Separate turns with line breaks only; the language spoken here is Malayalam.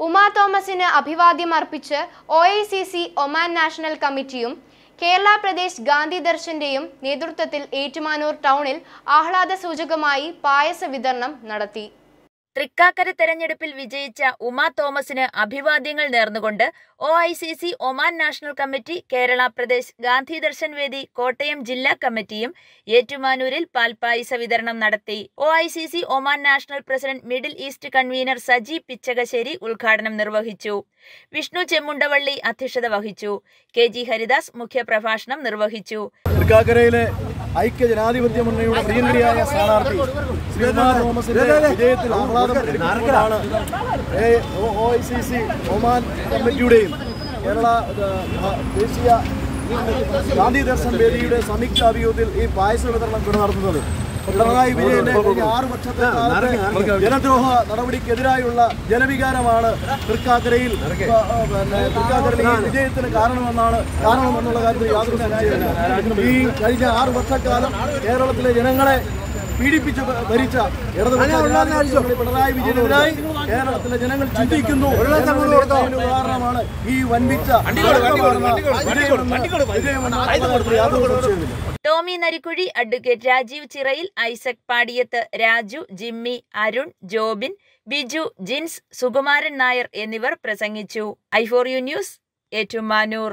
ഉമാ തോമസിന് അഭിവാദ്യം അർപ്പിച്ച് O I C C Oman national കമ്മിറ്റിയും കേരള പ്രദേശ് ഗാന്ധി ദർശന്റെയും നേതൃത്വത്തിൽ ഏറ്റുമാനൂർ ടൗണിൽ ആഹ്ലാദ സൂചകമായി പായസ വിതരണം നടത്തി.
തൃക്കാക്കര തെരഞ്ഞെടുപ്പിൽ വിജയിച്ച ഉമാ തോമസിന് അഭിവാദ്യങ്ങൾ നേർന്നുകൊണ്ട് O I C C Oman national committee Kerala Pradesh Gandhi Darshan Vedi Kottayam ജില്ലാ കമ്മിറ്റിയും ഏറ്റുമാനൂരിൽ പാൽപ്പായസ വിതരണം നടത്തി. O I C C Oman national president Middle East convener Saji Pichakassery ഉദ്ഘാടനം നിർവഹിച്ചു. വിഷ്ണു ചെമ്മുണ്ടവള്ളി അധ്യക്ഷത വഹിച്ചു. കെ ജി ഹരിദാസ് മുഖ്യപ്രഭാഷണം നിർവഹിച്ചു.
ഐക്യ ജനാധിപത്യ മുന്നണിയുടെ പ്രിയങ്കരിയായ സ്ഥാനാർത്ഥി ശ്രീകുമാർ തോമസിന്റെ വിജയത്തിൽ ആഹ്ലാദം പ്രകടിപ്പിച്ചുകൊണ്ടാണ് O I C C Oman കമ്മിറ്റിയുടെയും Kerala ദേശീയ ഗാന്ധി ദർശൻ വേദിയുടെ സംയുക്ത അഭിയോഗത്തിൽ ഈ പായസ വിതരണം ഇവിടെ നടത്തുന്നത്. പിണറായി വിജയന്റെ കഴിഞ്ഞ ആറ് വർഷത്തെ ജനദ്രോഹ നടപടിക്കെതിരായുള്ള ജനവികാരമാണ് തൃക്കാക്കരയിൽ വിജയത്തിന് കാരണമെന്നാണ് കാരണമെന്നുള്ള കാര്യത്തിൽ യാതൊരു സംശയമില്ല ഈ കഴിഞ്ഞ ആറ് വർഷക്കാലം കേരളത്തിലെ ജനങ്ങളെ പീഡിപ്പിച്ച് ഭരിച്ച പിണറായി വിജയനെതിരായി കേരളത്തിലെ ജനങ്ങൾ ചിന്തിക്കുന്നു. കാരണമാണ് ഉദാഹരണമാണ് ഈ വൻപിച്ച വിജയമെന്ന് യാതൊരു സംശയവുമില്ല.
ടോമി നരിക്കുഴി അഡ്വക്കേറ്റ് രാജീവ് ചിറയിൽ ഐസക് പാടിയത്ത് രാജു ജിമ്മി അരുൺ ജോബിൻ ബിജു ജിൻസ് സുകുമാരൻ നായർ എന്നിവർ പ്രസംഗിച്ചു. I four U news Ettumanoor.